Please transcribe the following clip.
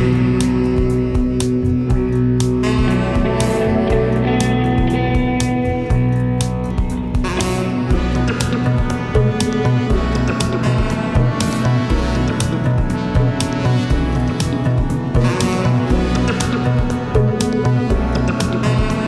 Amen.